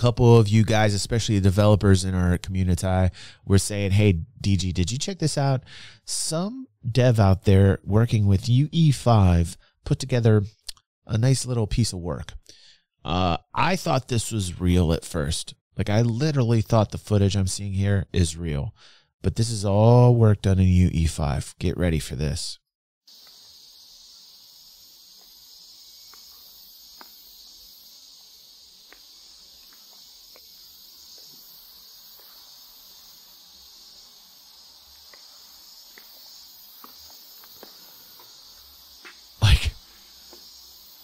couple of you guys, especially developers in our community, were saying, "Hey, DG, did you check this out? Some dev out there working with UE5 put together a nice little piece of work. Uh, I thought this was real at first. Like I literally thought the footage I'm seeing here is real, but this is all work done in UE5. Get ready for this." Like,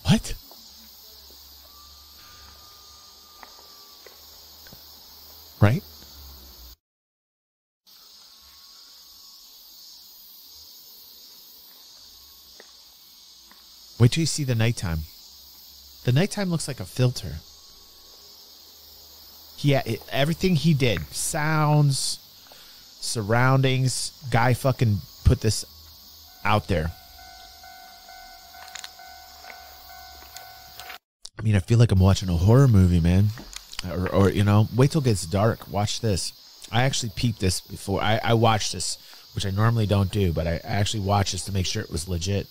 what? Right? Wait till you see the nighttime. The nighttime looks like a filter. Yeah, it, everything he did, sounds, surroundings, guy fucking put this out there. Mean, I feel like I'm watching a horror movie, man. Or, or you know, wait till it gets dark. Watch this. I actually peeped this before. I, I watched this, which I normally don't do, but I, I actually watched this to make sure it was legit.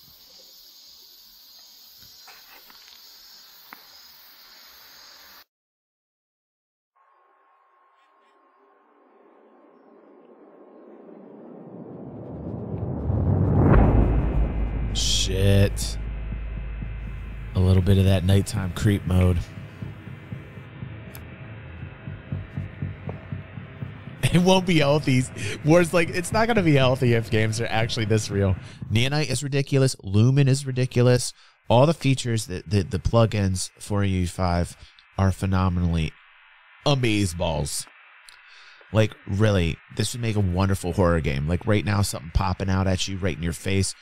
Shit. A little bit of that nighttime creep mode. It won't be healthy. Whereas, like, it's not going to be healthy if games are actually this real. Nanite is ridiculous. Lumen is ridiculous. All the features that the, the plugins for U5 are phenomenally amazeballs. Like, really, this would make a wonderful horror game. Like, right now, something popping out at you right in your face.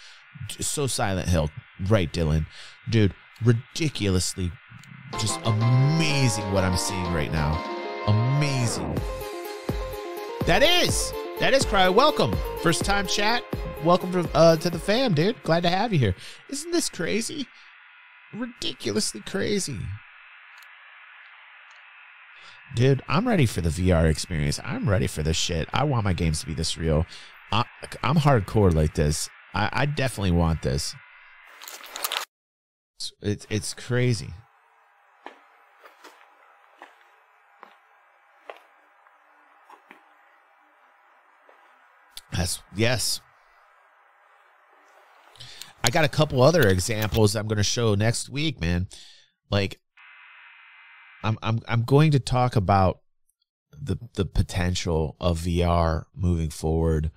So Silent Hill. Right, Dylan. Dude, ridiculously just amazing what I'm seeing right now. Amazing. That is. That is Cry. Welcome. First time chat. Welcome to, uh, to the fam, dude. Glad to have you here. Isn't this crazy? Ridiculously crazy. Dude, I'm ready for the VR experience. I'm ready for this shit. I want my games to be this real. I, I'm hardcore like this. I, I definitely want this. It's, it's, crazy. That's yes. I got a couple other examples I'm going to show next week, man. Like I'm I'm I'm going to talk about the the potential of VR moving forward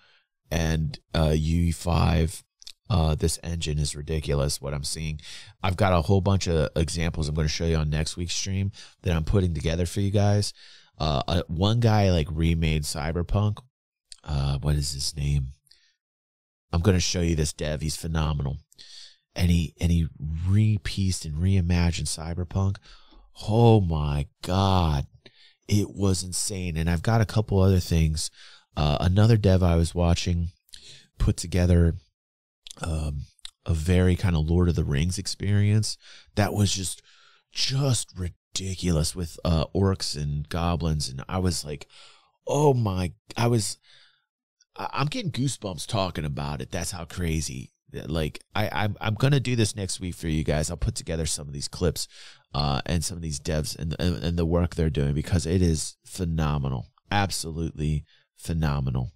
and uh UE5 uh this engine is ridiculous what I'm seeing. I've got a whole bunch of examples I'm going to show you on next week's stream that I'm putting together for you guys. Uh, uh one guy like remade Cyberpunk uh, what is his name? I'm going to show you this dev. He's phenomenal. And he, and he repieced and reimagined Cyberpunk. Oh my God. It was insane. And I've got a couple other things. Uh, another dev I was watching put together, um, a very kind of Lord of the Rings experience that was just, just ridiculous with, uh, orcs and goblins. And I was like, oh my, I was, I'm getting goosebumps talking about it. That's how crazy. Like I, I'm, I'm gonna do this next week for you guys. I'll put together some of these clips, uh, and some of these devs and, and and the work they're doing because it is phenomenal, absolutely phenomenal.